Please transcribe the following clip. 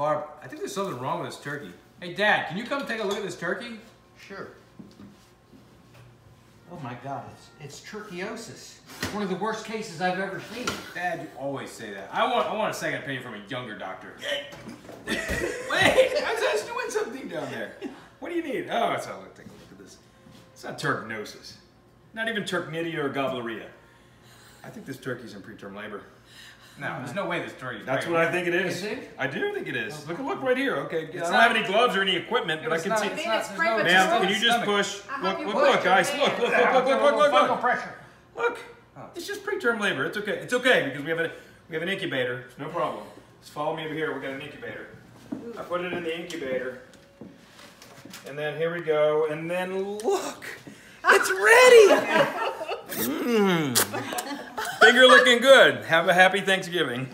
Barb, I think there's something wrong with this turkey. Hey, Dad, can you come take a look at this turkey? Sure. Oh my God, it's, it's turkeyosis. One of the worst cases I've ever seen. Dad, you always say that. I want, I want a second opinion from a younger doctor. Wait, I was just doing something down there. What do you need? Oh, it's all. Take a look at this. It's not turknosis. Not even turknidia or gobbleria. I think this turkey's in preterm labor. No, there's no way this turkey's That's pregnant. what I think it is. You think? I do think it is. Look, look right here. Okay, I don't uh, not- have any gloves or any equipment, but I It's can not- see. it's not- it's there's premature. no- Ma'am, it's can you just stomach. push? I'll Look, you look, push look, guys. Look, hand. look, look, look, look, look, look, Fundal look. pressure. Look, oh. it's just preterm labor. It's okay. It's okay because we have a we have an incubator. It's no problem. Just follow me over here. We got an incubator. I put it in the incubator, and then here we go. And then look, it's ready. Finger looking good. Have a happy Thanksgiving.